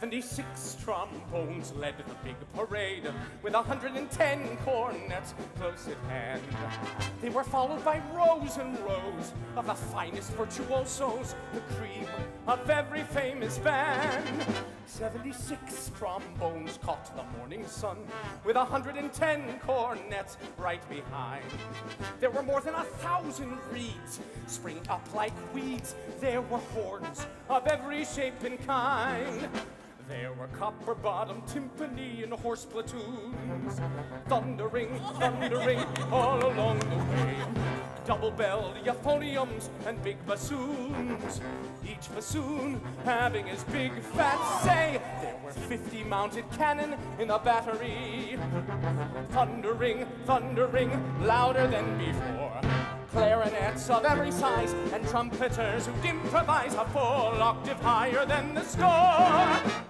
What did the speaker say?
76 trombones led the big parade with 110 cornets close at hand. They were followed by rows and rows of the finest virtuosos, the cream of every famous band. 76 trombones caught the morning sun with 110 cornets right behind. There were more than a thousand reeds spring up like weeds. There were horns of every shape and kind. There were copper-bottom timpani and horse platoons, thundering, thundering all along the way. Double-belled euphoniums and big bassoons, each bassoon having his big fat say. There were 50 mounted cannon in the battery, thundering, thundering louder than before clarinets of every size, and trumpeters who'd improvise a full octave higher than the score.